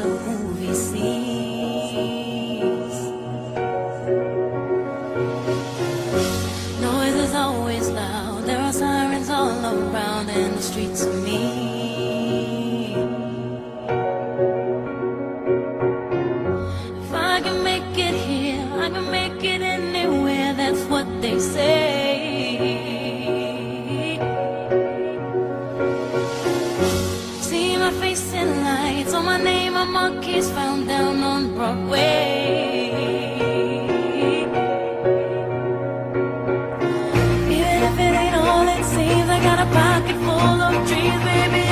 sou o vizinho. My face in lights, on my name, a monkey's found down on Broadway. Even if it ain't all it seems, I got a pocket full of dreams, baby.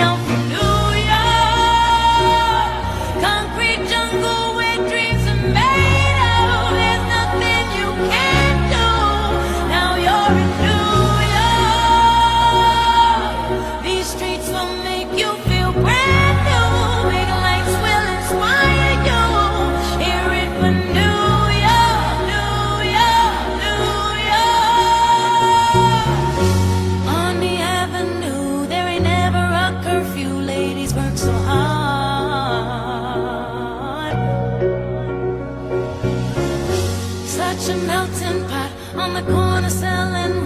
Such a melting pot on the corner selling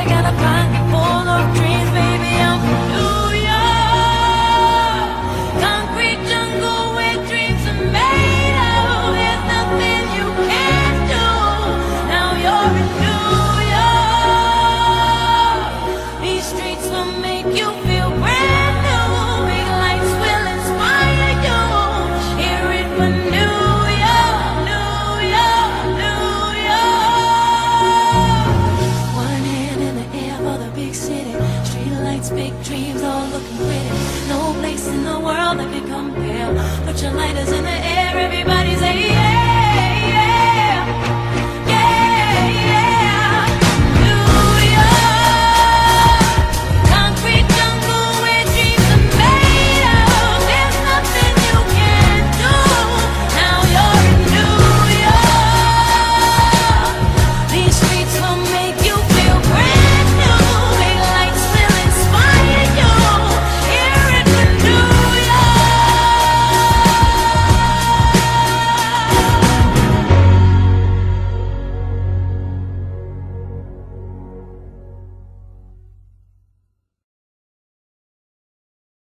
I gotta find big dreams all looking pretty. No place in the world that can compare. Put your lighters in the air, everybody.